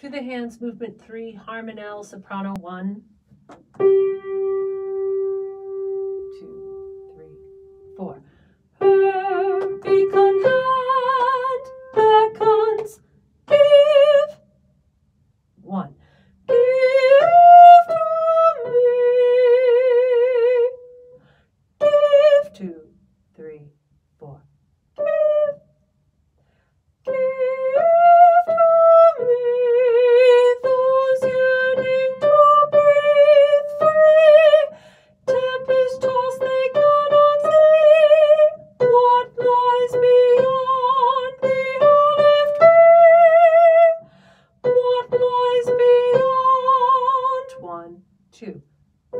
To the hands, movement three, Harmonelle soprano one, two, three, four. Her give. One. Give to me. Give two, three,